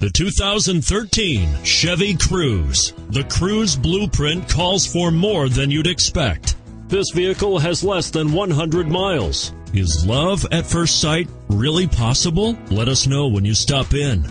The 2013 Chevy Cruze. The Cruze blueprint calls for more than you'd expect. This vehicle has less than 100 miles. Is love at first sight really possible? Let us know when you stop in.